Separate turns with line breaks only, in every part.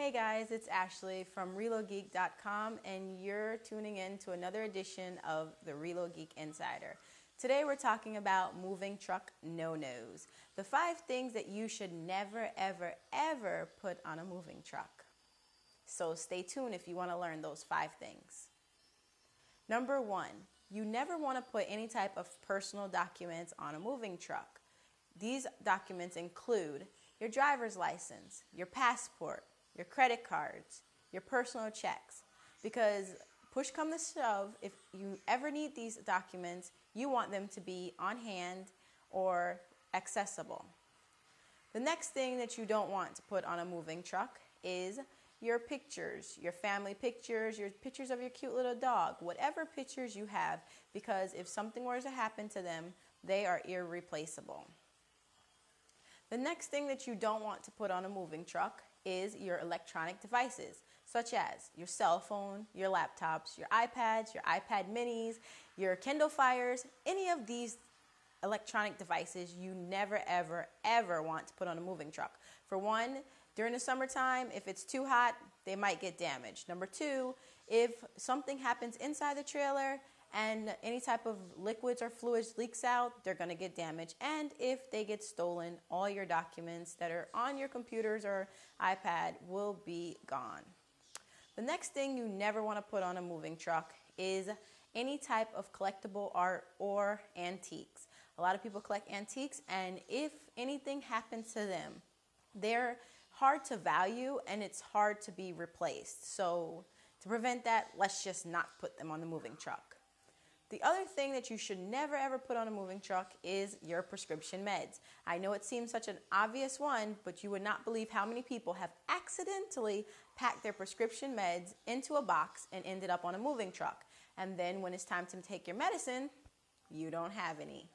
Hey guys, it's Ashley from ReloGeek.com, and you're tuning in to another edition of the ReloGeek Insider. Today we're talking about moving truck no nos. The five things that you should never, ever, ever put on a moving truck. So stay tuned if you want to learn those five things. Number one, you never want to put any type of personal documents on a moving truck. These documents include your driver's license, your passport, your credit cards, your personal checks. Because push come to shove, if you ever need these documents, you want them to be on hand or accessible. The next thing that you don't want to put on a moving truck is your pictures, your family pictures, your pictures of your cute little dog, whatever pictures you have, because if something were to happen to them, they are irreplaceable. The next thing that you don't want to put on a moving truck is your electronic devices, such as your cell phone, your laptops, your iPads, your iPad minis, your Kindle Fires, any of these electronic devices you never, ever, ever want to put on a moving truck. For one, during the summertime, if it's too hot, they might get damaged. Number two, if something happens inside the trailer and any type of liquids or fluids leaks out, they're going to get damaged. And if they get stolen, all your documents that are on your computers or iPad will be gone. The next thing you never want to put on a moving truck is any type of collectible art or antiques. A lot of people collect antiques, and if anything happens to them, they're hard to value and it's hard to be replaced. So, to prevent that, let's just not put them on the moving truck. The other thing that you should never ever put on a moving truck is your prescription meds. I know it seems such an obvious one, but you would not believe how many people have accidentally packed their prescription meds into a box and ended up on a moving truck. And then when it's time to take your medicine, you don't have any.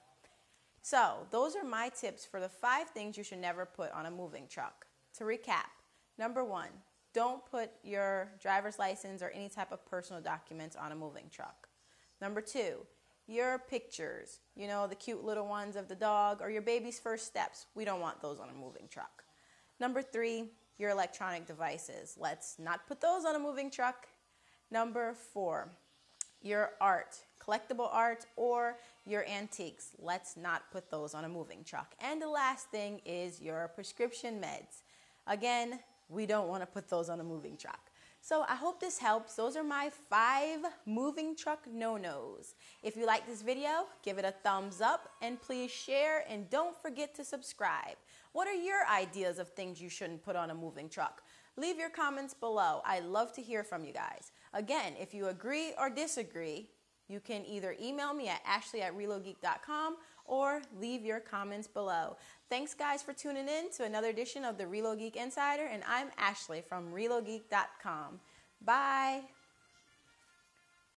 So, those are my tips for the five things you should never put on a moving truck. To recap, number one, don't put your driver's license or any type of personal documents on a moving truck. Number two, your pictures, you know, the cute little ones of the dog or your baby's first steps. We don't want those on a moving truck. Number three, your electronic devices. Let's not put those on a moving truck. Number four, your art, collectible art, or your antiques. Let's not put those on a moving truck. And the last thing is your prescription meds. Again, we don't want to put those on a moving truck. So I hope this helps. Those are my five moving truck no-nos. If you like this video, give it a thumbs up and please share and don't forget to subscribe. What are your ideas of things you shouldn't put on a moving truck? Leave your comments below. I love to hear from you guys. Again, if you agree or disagree, you can either email me at ashley at relogeek.com or leave your comments below. Thanks, guys, for tuning in to another edition of the ReloGeek Insider, and I'm Ashley from ReloGeek.com. Bye.